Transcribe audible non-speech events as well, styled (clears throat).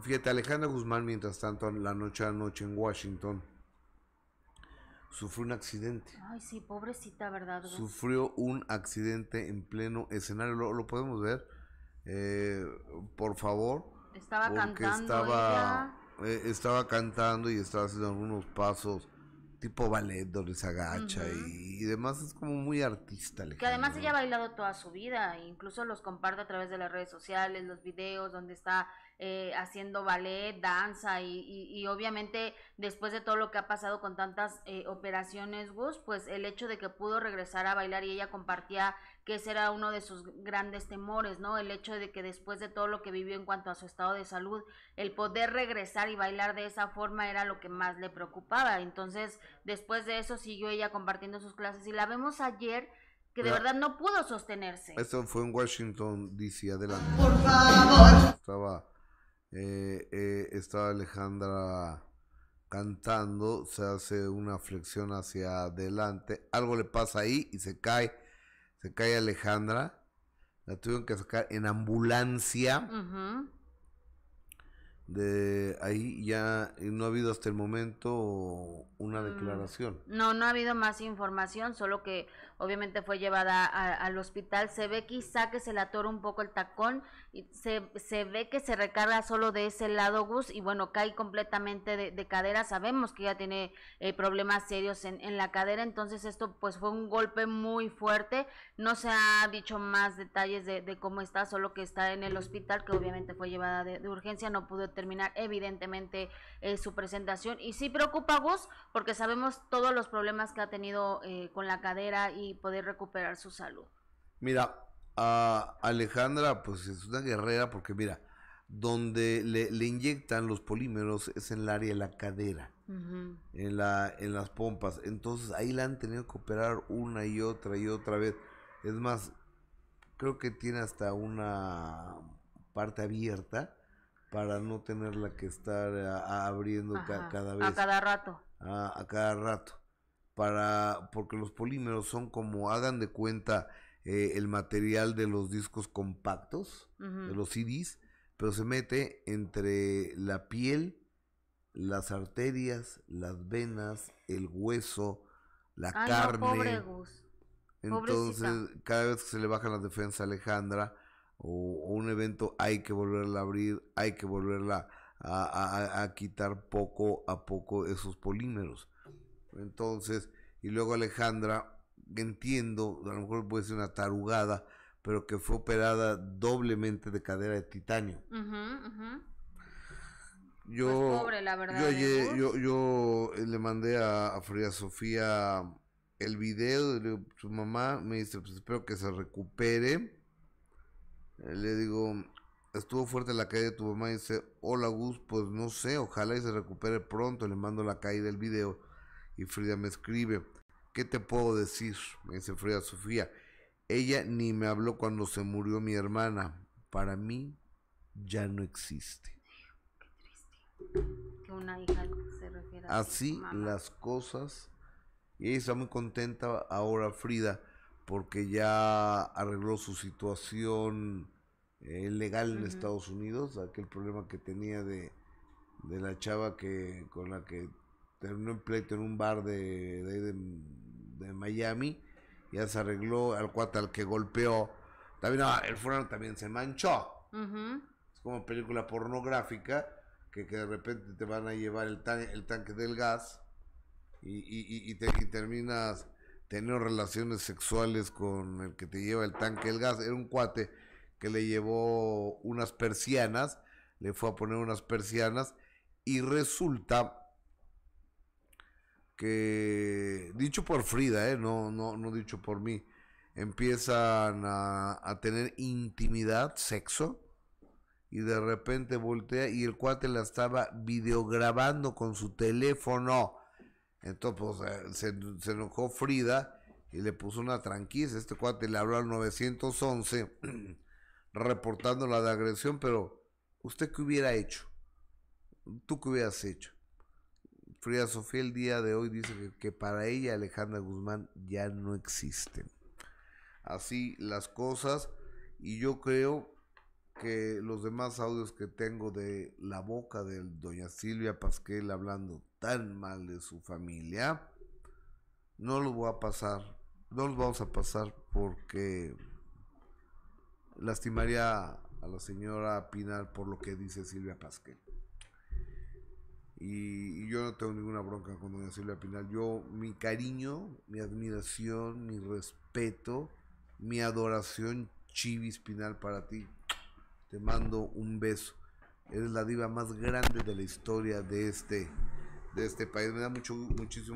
Fíjate, Alejandra Guzmán, mientras tanto, la noche a noche en Washington, sufrió un accidente. Ay, sí, pobrecita, ¿verdad? Sufrió un accidente en pleno escenario. Lo, podemos ver. Eh, por favor. Estaba cantando. Estaba, eh, estaba cantando y estaba haciendo algunos pasos tipo ballet donde se agacha y, demás es como muy artista. Que además ella ha bailado toda su vida, incluso los comparte a través de las redes sociales, los videos donde está eh, haciendo ballet, danza y, y, obviamente después de todo lo que ha pasado con tantas eh, operaciones Gus, pues el hecho de que pudo regresar a bailar y ella compartía que ese era uno de sus grandes temores, ¿no? El hecho de que después de todo lo que vivió en cuanto a su estado de salud, el poder regresar y bailar de esa forma era lo que más le preocupaba. Entonces, después de eso siguió ella compartiendo sus clases y la vemos ayer que de verdad no pudo sostenerse. Esto fue en Washington, D.C., adelante. Por favor. Estaba eh, eh, estaba Alejandra cantando, se hace una flexión hacia adelante, algo le pasa ahí y se cae, se cae Alejandra, la tuvieron que sacar en ambulancia. De ahí ya no ha habido hasta el momento una mm. declaración. No, no ha habido más información, solo que obviamente fue llevada al hospital. Se ve quizá que se le atora un poco el tacón y se, se ve que se recarga solo de ese lado, Gus, y bueno, cae completamente de, cadera. Sabemos que ya tiene eh, problemas serios en, en, la cadera, entonces esto pues fue un golpe muy fuerte. No se ha dicho más detalles de, de cómo está, solo que está en el hospital, que obviamente fue llevada de, urgencia, no pudo terminar evidentemente eh, su presentación. Y sí preocupa, Gus, porque sabemos todos los problemas que ha tenido eh, con la cadera y poder recuperar su salud. Mira, a Alejandra, pues es una guerrera porque mira, donde le, inyectan los polímeros es en el área de la cadera, en, la, en las pompas. Entonces ahí la han tenido que operar una y otra y otra vez. Es más, creo que tiene hasta una parte abierta para no tenerla que estar abriendo cada vez. A cada rato. a cada rato para porque los polímeros son como hagan de cuenta eh, el material de los discos compactos de los CDs pero se mete entre la piel las arterias las venas el hueso la carne. entonces cada vez que se le bajan las defensas a Alejandra o, un evento hay que volverla a abrir hay que volverla a quitar poco a poco esos polímeros entonces, y luego Alejandra, entiendo, a lo mejor puede ser una tarugada, pero que fue operada doblemente de cadera de titanio. Yo, pues la verdad, yo, yo, yo, le mandé a, a Frida Sofía el video de su mamá, me dice, pues espero que se recupere. Le digo, estuvo fuerte la caída de tu mamá, dice, hola Gus, pues no sé, ojalá y se recupere pronto, le mando la caída del video. Y Frida me escribe, ¿qué te puedo decir? Me dice Frida Sofía, ella ni me habló cuando se murió mi hermana. Para mí ya no existe. Que una hija se refiera Así las cosas. Y ella está muy contenta ahora, Frida, porque ya arregló su situación eh, legal en Estados Unidos, aquel problema que tenía de, de la chava que con la que terminó en pleito en un bar de, de, de, Miami, ya se arregló al cuate al que golpeó. También, el fulano también se manchó. Es como película pornográfica que, que, de repente te van a llevar el, el tanque del gas y, y, y, te, y terminas teniendo relaciones sexuales con el que te lleva el tanque del gas. Era un cuate que le llevó unas persianas, le fue a poner unas persianas y resulta que, dicho por Frida, ¿eh? no, no, no dicho por mí, empiezan a, tener intimidad, sexo, y de repente voltea y el cuate la estaba videograbando con su teléfono. Entonces pues, se, se, enojó Frida y le puso una tranquila. Este cuate le habló al 911 (clears throat) reportando la de agresión, pero ¿usted qué hubiera hecho? ¿Tú qué hubieras hecho? Frida Sofía el día de hoy dice que, para ella Alejandra Guzmán ya no existe. Así las cosas y yo creo que los demás audios que tengo de la boca de doña Silvia Pasquel hablando tan mal de su familia, no los voy a pasar, no los vamos a pasar porque lastimaría a la señora Pinal por lo que dice Silvia Pasquel. Y, yo no tengo ninguna bronca con doña Silvia Pinal. Yo, mi cariño, mi admiración, mi respeto, mi adoración Chivis Pinal para ti. Te mando un beso. Eres la diva más grande de la historia de este, de este país. Me da mucho, muchísimo